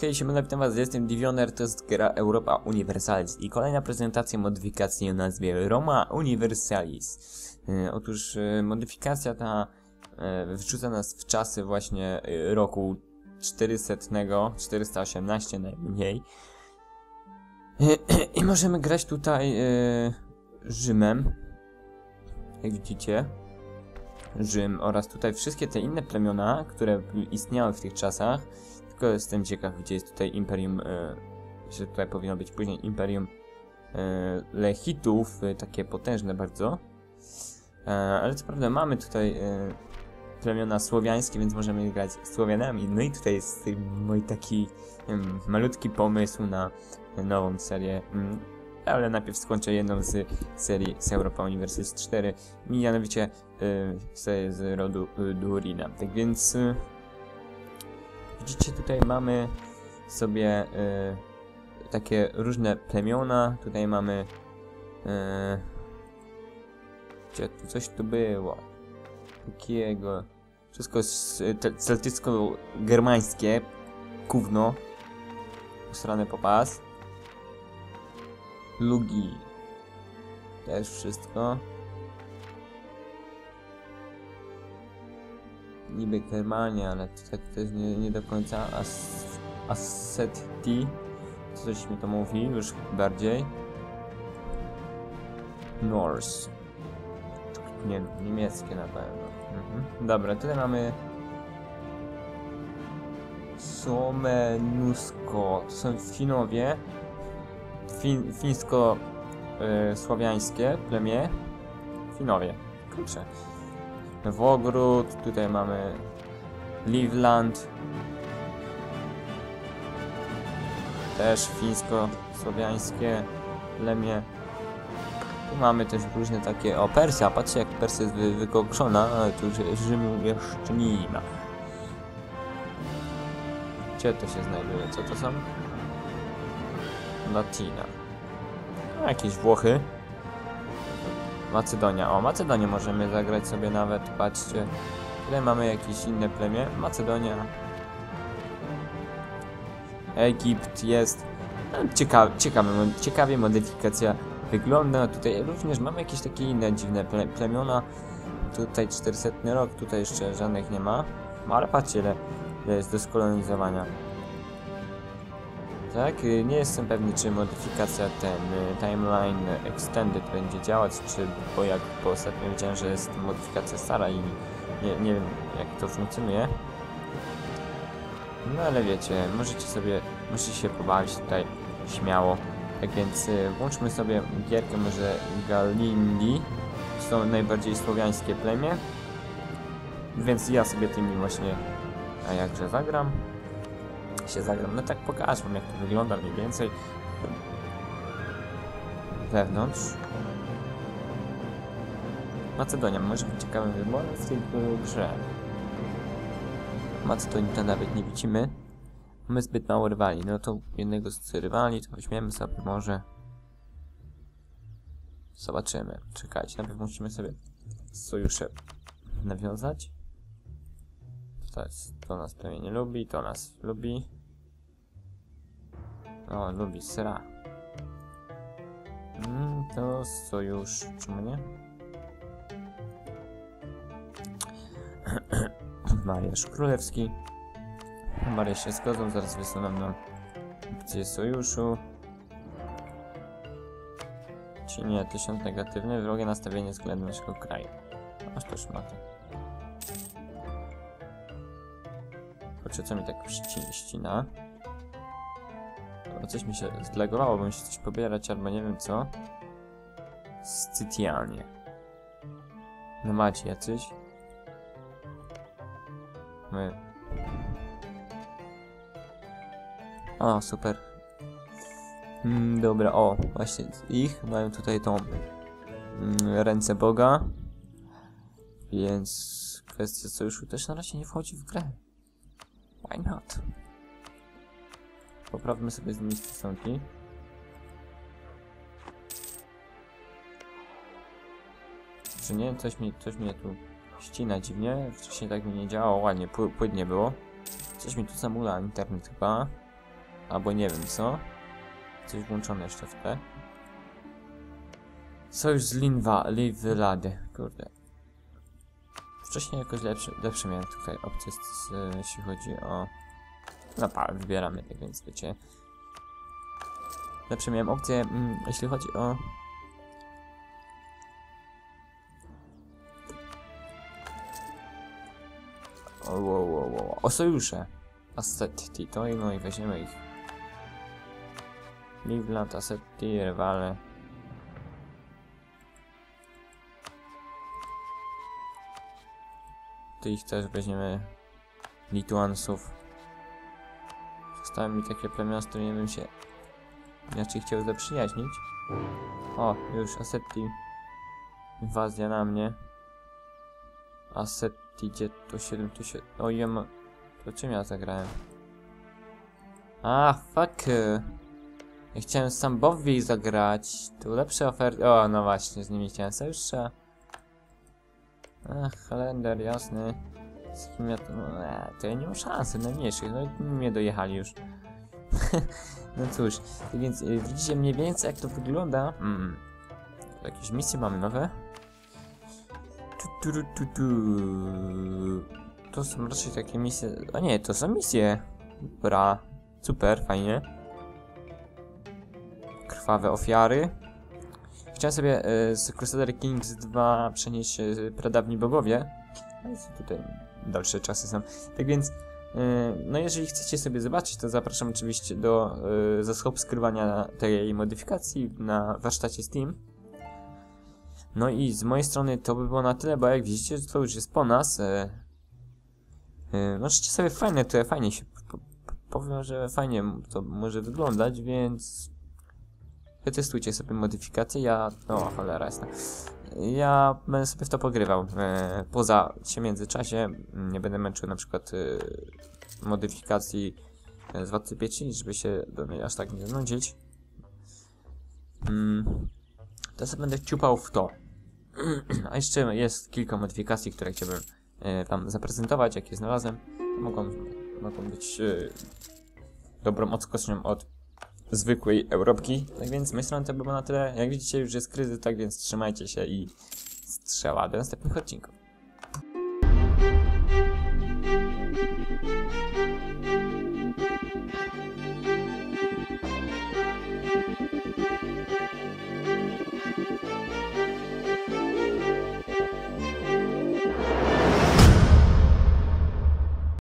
Hej, siemano, witam was, jestem Divioner, to jest gra Europa Universalis i kolejna prezentacja modyfikacji o nazwie Roma Universalis. E, otóż e, modyfikacja ta e, wrzuca nas w czasy właśnie e, roku 400, 418 najmniej. I możemy grać tutaj e, Rzymem, jak widzicie. Rzym oraz tutaj wszystkie te inne plemiona, które istniały w tych czasach. Tylko jestem ciekaw, gdzie jest tutaj Imperium, e, że tutaj powinno być później Imperium e, Lechitów, e, takie potężne bardzo. E, ale co prawda mamy tutaj e, plemiona słowiańskie, więc możemy grać Słowianami. No i tutaj jest mój taki malutki pomysł na nową serię. Mm, ale najpierw skończę jedną z serii z Europa Universalis 4, mianowicie y, serię z rodu y, Durina. Tak więc y, widzicie tutaj mamy sobie y, takie różne plemiona. Tutaj mamy y, gdzie tu coś tu było takiego wszystko jest y, celtycko-germańskie gówno stronę po pas Lugi. Też wszystko. Niby Germania, ale to tak też nie, nie do końca. As. Coś mi to mówi, już bardziej. Norse. Nie, niemieckie na pewno. Mhm. Dobra, tutaj mamy Somenusko. To są Finowie fin, fińsko-słowiańskie plemię. Finowie. Kurczę. Wogród, tutaj mamy Livland. Też fińsko-słowiańskie plemię. Tu mamy też różne takie... O, Persja, patrzcie jak Persja jest wy, ale tu Rzy- Rzymu jeszcze nie ma. Gdzie to się znajduje? Co to są? Latina. Jakieś Włochy. Macedonia. O, Macedonię możemy zagrać sobie nawet, patrzcie. Tutaj mamy jakieś inne plemię. Macedonia. Egipt jest. No, ciekawe, ciekawe, ciekawie modyfikacja wygląda. Tutaj również mamy jakieś takie inne dziwne ple, plemiona. Tutaj 400 rok, tutaj jeszcze żadnych nie ma. No, ale patrzcie, ile jest do skolonizowania. Tak, y, nie jestem pewny, czy modyfikacja ten y, timeline extended będzie działać, czy bo jak po ostatnio widziałem, że jest modyfikacja stara i nie, nie wiem jak to funkcjonuje. No ale wiecie, możecie sobie, możecie się pobawić tutaj śmiało. Tak więc y, włączmy sobie gierkę może Galindi. Są najbardziej słowiańskie plemię. Więc ja sobie tymi właśnie, a jakże zagram się zagram. No tak pokażę wam jak to wygląda mniej więcej. Wewnątrz. Macedonia może być ciekawym wyborem w tej grze. Macedonii to nawet nie widzimy. Mamy zbyt mało rywali. No to jednego z rywali to weźmiemy sobie może. Zobaczymy. Czekajcie, najpierw musimy sobie sojusze nawiązać. To, jest, to nas pewnie nie lubi, to nas lubi. O, lubi sra. Mm, to sojusz, czemu nie? Mariusz Królewski. Maria się zgodzą, zaraz wysuną nam opcję sojuszu. Ci nie, tysiąc negatywny, wrogie nastawienie względem naszego kraju. Aż to szmaty. Kurczę, co mi tak ści ścina? O, coś mi się zlegowało, bo mi się coś pobierać, albo nie wiem co. Scytianie. No macie jacyś? My. O, super. Mm, dobra, o, właśnie ich mają tutaj tą mm, ręce Boga. Więc kwestia sojuszu też na razie nie wchodzi w grę. Why not? Poprawmy sobie z nimi stosunki. Czy nie? Coś mi, coś mnie tu ścina dziwnie. Wcześniej tak mi nie działało, ładnie, pły- płynnie było. Coś mi tu zamula internet chyba. albo nie wiem co. Coś włączone jeszcze w te. Sojusz z Linwa, Livlady, kurde. Wcześniej jakoś lepsze, lepsze miałem tutaj opcje, jeśli chodzi o... No pa, wybieramy tak więc wiecie. Lepsze miałem opcje, mm, jeśli chodzi o... O, o, o, o, sojusze. Assetti, to i no i weźmiemy ich. Livland, Assetti, Rywale. Tu ich też weźmiemy Lituansów. Zostały mi takie plemiona, z którymi bym się inaczej chciał zaprzyjaźnić. O, już Assetti. Inwazja na mnie. Assetti, gdzie to 7, to się... O, ja ma... To czym ja zagrałem? A, fuck. Ja chciałem z Sambowi zagrać. Tu lepsze oferty. O, no właśnie, z nimi chciałem sojusza. Ach, kalender, jasny. Z kim ja to... No, e, to ja nie mam szansy najmniejszych. No, mnie dojechali już. no cóż, więc y, widzicie mniej więcej jak to wygląda. Mm. Jakieś misje mamy nowe. Tu, tu, tu, tu. To są raczej takie misje... A nie, to są misje. Bra. Super, fajnie. Krwawe ofiary. Chciałem sobie e, z Crusader Kings 2 przenieść e, Pradawni Bogowie. Ale tutaj dalsze czasy są. Tak więc, e, no jeżeli chcecie sobie zobaczyć, to zapraszam oczywiście do e, zasobu skrywania tej modyfikacji na warsztacie Steam. No i z mojej strony to by było na tyle, bo jak widzicie, to już jest po nas. E, możecie sobie fajne, to fajnie się po- po- powiem, że fajnie to może wyglądać, więc Przetestujcie sobie modyfikacje, ja... No, cholera jasna. Ja będę sobie w to pogrywał. E, poza się międzyczasie mm, nie będę męczył na przykład e, modyfikacji e, z Władcy Pieczy, żeby się do niej aż tak nie znudzić. Mm, sobie będę ciupał w to. A jeszcze jest kilka modyfikacji, które chciałbym e, wam zaprezentować, jakie znalazłem. Mogą, mogą być e, dobrą odskocznią od zwykłej Europki. Tak więc mojej strony to by było na tyle. Jak widzicie już jest kryzys, tak więc trzymajcie się i strzała do następnych odcinków.